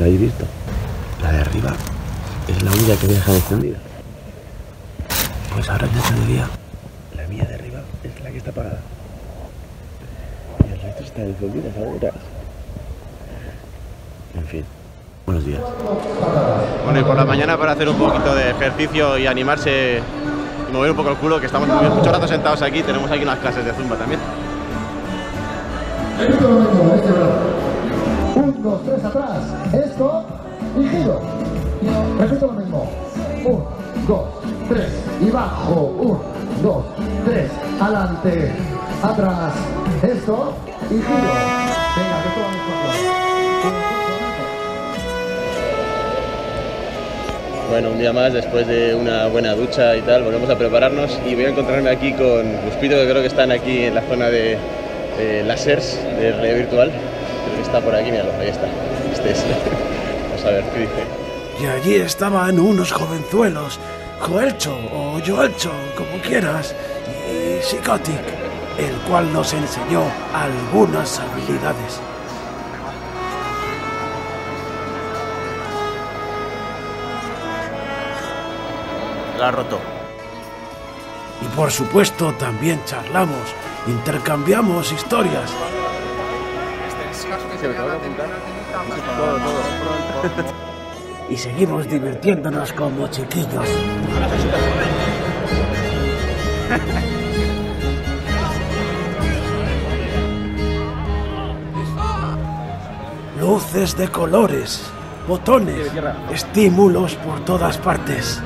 lo habéis visto, la de arriba es la única que me deja encendida. Pues ahora en esta día, la mía de arriba es la que está apagada. Y el resto está encendida, ¿sabes? En fin, buenos días. Bueno, y por la mañana para hacer un poquito de ejercicio y animarse y mover un poco el culo, que estamos muy- mucho rato sentados aquí, tenemos aquí unas clases de zumba también. Este. Un, dos, tres atrás. Giro. Repito lo mismo. Un, dos, tres. Y bajo. Un, dos, tres. Adelante. Atrás. Esto y giro. Venga, que esto va despacio. Bueno, un día más después de una buena ducha y tal, volvemos a prepararnos y voy a encontrarme aquí con Guspito, que creo que están aquí en la zona de, de láseres de realidad virtual. Creo que está por aquí, míralo, ahí está. Este es. Vamos a ver qué dice. Y allí estaban unos jovenzuelos, Joelcho o Joelcho, como quieras, y Psychotic, el cual nos enseñó algunas habilidades. La roto. Y por supuesto también charlamos, intercambiamos historias. Y seguimos divirtiéndonos como chiquillos. Luces de colores, botones, estímulos por todas partes.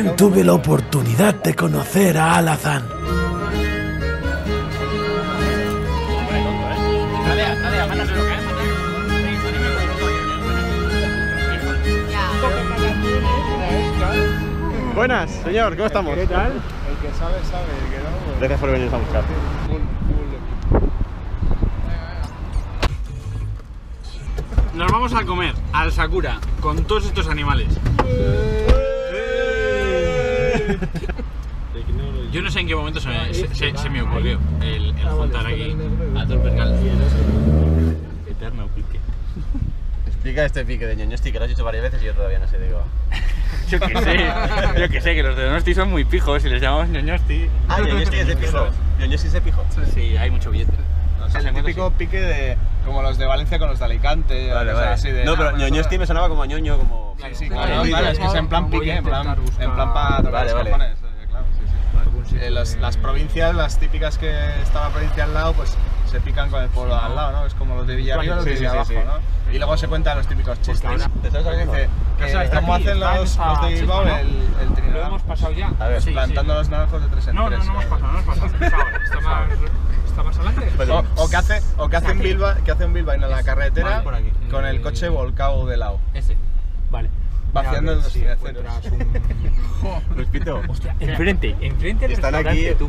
También tuve la oportunidad de conocer a Alazán. Buenas, señor, ¿cómo estamos? ¿Qué tal? El que sabe, sabe, el que no, pues... Gracias por venir a buscar. Nos vamos a comer al Sakura con todos estos animales. Yo no sé en qué momento se me, se- se- se me ocurrió el, el juntar aquí a todo el percal. Eterno pique. Explica este pique de ñoñosti que lo has dicho varias veces y yo todavía no sé va. Yo que sé, yo que sé, que los de Donosti son muy pijos y les llamamos ñoñosti. Ah, ñoñosti es de pijo. ñoñosti es de pijo. Sí, hay mucho billete. O sea, el típico pique de... Como los de Valencia con los de Alicante. Vale, o sea, vale. así de, no, pero ah, pues ñoñosti me sonaba como a ñoño, como... Sí, sí, claro, claro, es que es en plan pique, en plan, en plan para tocar Vale, los vale. cojones, eh, claro, sí, sí. Eh, los- las provincias, las típicas que está la provincia al lado, pues se pican con el pueblo al lado, ¿no? Es como los de Villarreal, los Sí, de sí, Villabajo, sí, sí. ¿no? Y luego se cuentan los típicos chistes. ¿Te sabes? Dice, que Esa está ¿cómo aquí, hacen en los, los de Bilbao ¿no? el, el Lo Trinidad? hemos pasado ya. A ver, Sí, plantando sí. los naranjos de tres en No, tres. no, no hemos eh. pasado, no hemos pasado. Está más, está más adelante. O, o que hace, o que hace un Bilba, que hace un Bilbao en la carretera Vale, por aquí. con el coche volcado de lado, Ese. Vale. vaciando el Sí, destinación. Luispito, Hostia, enfrente, enfrente del están aquí tú.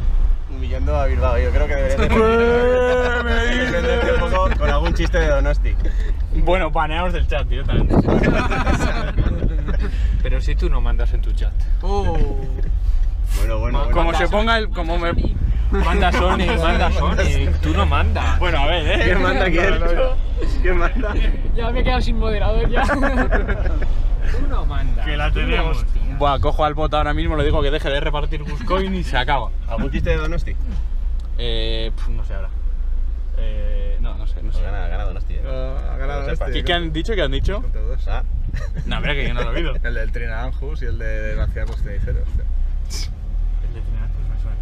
humillando a Bilbao. Yo creo que deberían de defenderte un poco con algún chiste de Donosti. Bueno, baneados del chat directamente. Pero si tú no mandas en tu chat. Bueno, bueno, bueno. Como se ponga el. Como me. Manda Sony, manda Sony. Tú no mandas. Bueno, a ver, ¿eh? ¿Quién manda quién? ¿Quién manda? Ya me he quedado sin moderador ya. Tú no mandas. Que la tenemos. Buah, cojo al bot ahora mismo, le digo que deje de repartir Buscoin y se acaba. ¿Algún chiste de Donosti? Eh. no sé ahora. Eh. No, no sé, no sé. Gana, gana Donosti. eh. Este. ¿Qué, qué han dicho? ¿Qué han dicho? Ah, No, hombre, que yo no lo he oído. El del Trinaanjus y el de vaciar los ceniceros. El de me suena.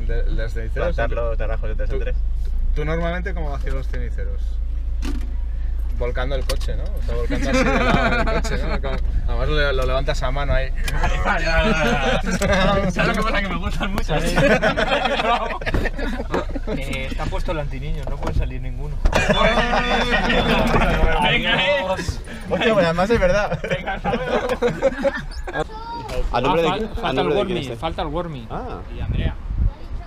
El de, el de los ceniceros. Plantar los naranjos de tres en ¿Tú, tres. tú normalmente cómo vacías los ceniceros? Volcando el coche, ¿no? O sea, volcando así de lado el coche, ¿no? Como- además lo, lo levantas a mano ahí. Vale, vale, vale. ¿Sabes lo que pasa? Que me gustan mucho. Eh, está puesto el antiniño, no puede salir ninguno. Venga, eh. Hostia, pues además es verdad. ¿A nombre de Ah, quién? ¿A falta el Wormy, falta el Wormy. Ah, Y Andrea.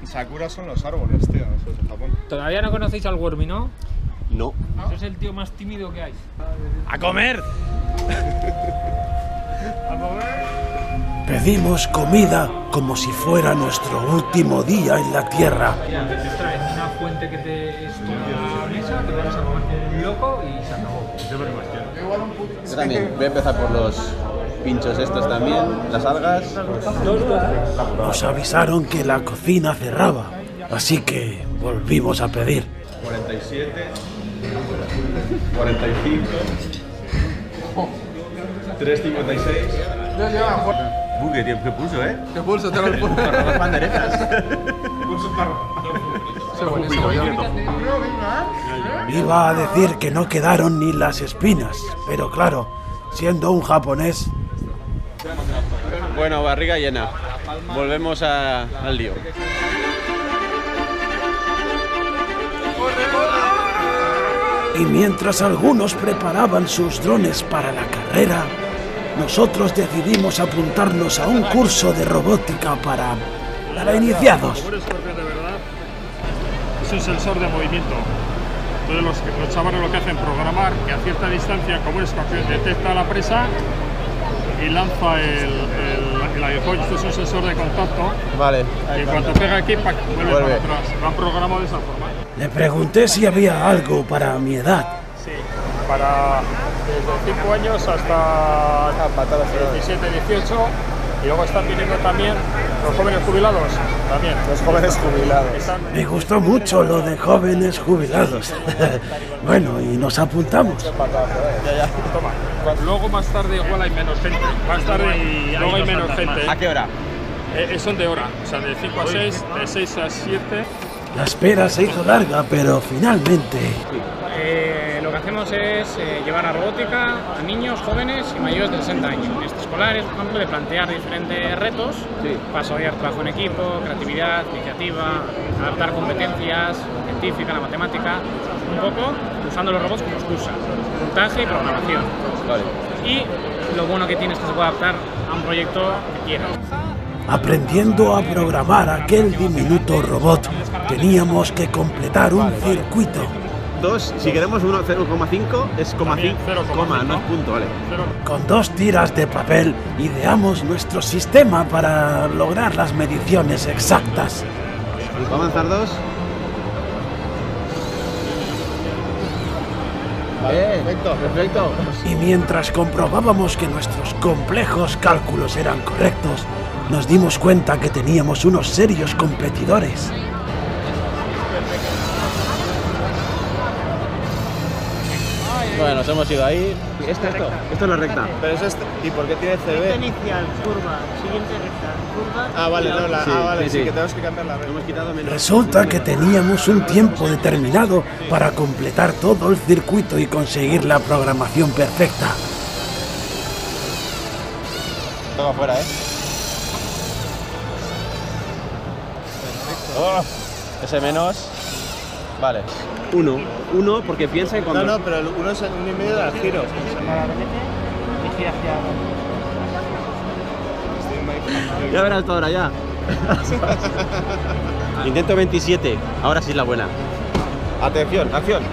Y Sakura son los árboles, tío. Eso es de Japón. Todavía no conocéis al Wormy, ¿no? No. Ese es el tío más tímido que hay. ¡A comer! Pedimos comida como si fuera nuestro último día en la tierra. Una fuente que te es mesa, te pones a comer un loco y se acabó. Yo también. Voy a empezar por los pinchos estos también, las algas. Nos avisaron que la cocina cerraba, así que volvimos a pedir. 47, 45, 356. Uh, qué, tío, qué pulso, ¿eh? ¿Qué pulso? Te lo pulso. Las panderetas. Iba a decir que no quedaron ni las espinas, pero claro, siendo un japonés, Bueno, barriga llena. Volvemos a- al lío. Y mientras algunos preparaban sus drones para la carrera, nosotros decidimos apuntarnos a un curso de robótica para, para iniciados. Es un sensor de movimiento. Entonces los, que- los chavales lo que hacen es programar que a cierta distancia, como un escorpión, detecta la presa y lanza el, el, el aguijón. Esto es un sensor de contacto Vale. y en cuanto pega aquí, vuelve, Vuelve. para atrás. Lo han programado de esa forma. Le pregunté si había algo para mi edad. Sí. Para desde 5 años hasta 17, 18 y luego están viniendo también los jóvenes jubilados. También. Los jóvenes jubilados. Me gustó mucho lo de jóvenes jubilados. bueno, y nos apuntamos. Toma. Luego más tarde igual hay menos gente. Más tarde luego hay menos gente. ¿A qué hora? Eh, eh, son de hora, o sea, de 5 a 6, de 6 a 7. La espera se hizo larga, pero finalmente Eh, lo que hacemos es eh, llevar a robótica a niños, jóvenes y mayores de 60 años. En este escolar es, por ejemplo, de plantear diferentes retos para desarrollar trabajo en equipo, creatividad, iniciativa, adaptar competencias, científica, la matemática, un poco usando los robots como excusa, montaje y programación. Vale. Y lo bueno que tiene es que se puede adaptar a un proyecto que quieras. aprendiendo a programar aquel diminuto robot, teníamos que completar un circuito. Dos, si queremos uno 0,5 es coma También 5, 0,5. coma, no es punto, vale. Con dos tiras de papel ideamos nuestro sistema para lograr las mediciones exactas. ¿Va a avanzar dos? Perfecto, perfecto. Y mientras comprobábamos que nuestros complejos cálculos eran correctos, nos dimos cuenta que teníamos unos serios competidores. Bueno, nos hemos ido ahí. ¿Esto, esto? Esto es la recta. Pero eso es. ¿Y por qué tiene CB? inicial, curva, siguiente recta, curva. Ah, vale, no, la, Sí, ah, vale, sí, sí, sí. que tenemos que cambiar la regla. Hemos quitado menos. Resulta que teníamos un tiempo determinado para completar todo el circuito y conseguir la programación perfecta. Todo afuera, ¿eh? Oh, ese menos. Vale. Uno. Uno porque piensa que cuando. No, no, pero el uno es un y medio del giro. Ya verás tú ahora ya. Intento 27. Ahora sí es la buena. Atención, acción.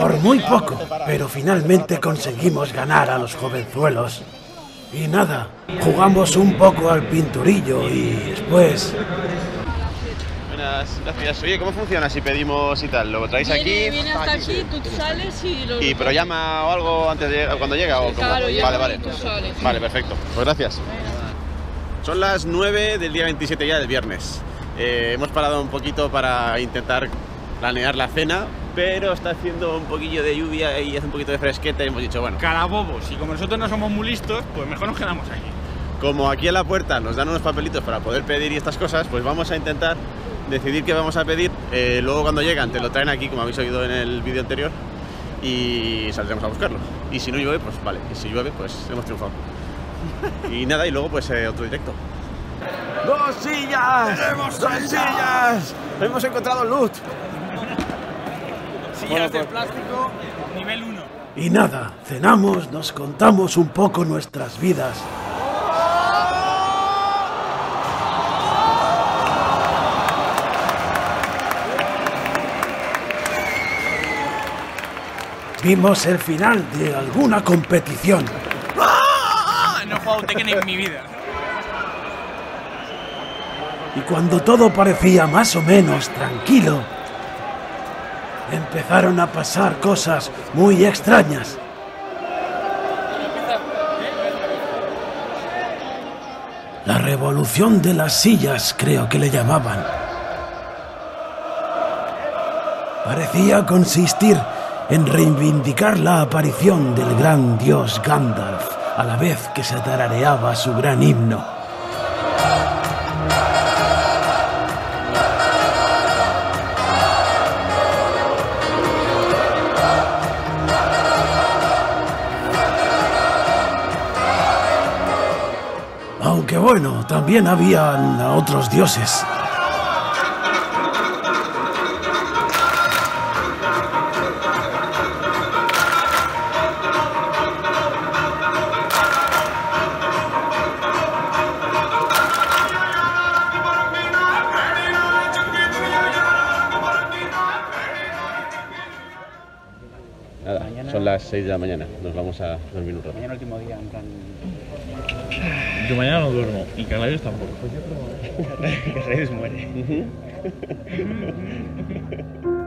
Por muy poco, pero finalmente conseguimos ganar a los jovenzuelos. Y nada, jugamos un poco al pinturillo y después... Buena Gracias. Oye, ¿cómo funciona si pedimos y tal? ¿Lo traéis Viene, aquí? viene hasta aquí, tú sales y lo. ¿Y pero llama o algo antes de cuando llega o cómo? Claro, Vale, vale. y tú sales. Vale, perfecto. Pues gracias. Son las 9 del día 27 ya del viernes. Eh, hemos parado un poquito para intentar planear la cena, pero está haciendo un poquillo de lluvia y hace un poquito de fresqueta y hemos dicho, bueno, Calabobos, y como nosotros no somos muy listos, pues mejor nos quedamos aquí. como aquí en la puerta nos dan unos papelitos para poder pedir y estas cosas, pues vamos a intentar decidir qué vamos a pedir. Eh, luego cuando llegan te lo traen aquí, como habéis oído en el vídeo anterior, y saldremos a buscarlo. Y si no llueve, pues vale. Y si llueve, pues hemos triunfado. Y nada, y luego pues eh, otro directo. ¡Dos sillas! ¡Tenemos dos sillas! ¡Hemos encontrado loot! Sillas de plástico, nivel 1. Y nada, cenamos, nos contamos un poco nuestras vidas. Vimos el final de alguna competición. ¡Ah! No he jugado Tekken en mi vida. Y cuando todo parecía más o menos tranquilo, empezaron a pasar cosas muy extrañas. La revolución de las sillas, creo que le llamaban. Parecía consistir en reivindicar la aparición del gran dios Gandalf, a la vez que se tarareaba su gran himno. Bueno, también habían a otros dioses. Nada, son las 6 de la mañana. Nos vamos a dormir un rato. Mañana último día, en plan. Yo mañana no duermo, y Canarios tampoco. que Reyes muere.